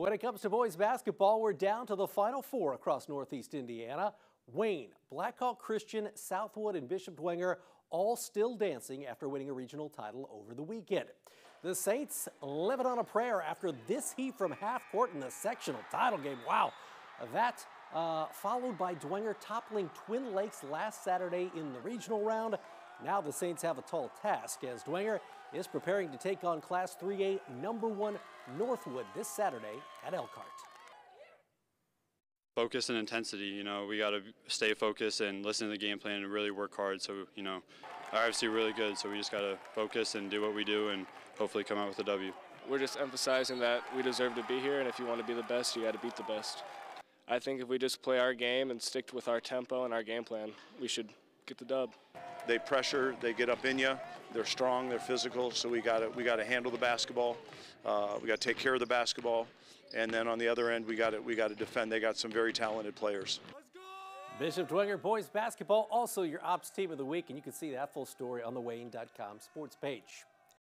When it comes to boys basketball, we're down to the final four across Northeast Indiana. Wayne, Blackhawk Christian, Southwood, and Bishop Dwenger all still dancing after winning a regional title over the weekend. The Saints living on a prayer after this heat from half court in the sectional title game. Wow. That uh, followed by Dwenger toppling Twin Lakes last Saturday in the regional round. Now the Saints have a tall task as Dwenger is preparing to take on Class 3A number one NorthWood this Saturday at Elkhart. Focus and intensity, you know, we got to stay focused and listen to the game plan and really work hard. So, you know, our FC really good, so we just got to focus and do what we do and hopefully come out with a W. We're just emphasizing that we deserve to be here, and if you want to be the best, you got to beat the best. I think if we just play our game and stick with our tempo and our game plan, we should get the dub. They pressure, they get up in you. They're strong, they're physical, so we got to we got to handle the basketball. Uh, we got to take care of the basketball, and then on the other end, we got to we got to defend. They got some very talented players. Bishop Dwenger boys basketball, also your ops team of the week, and you can see that full story on the WANE.com sports page.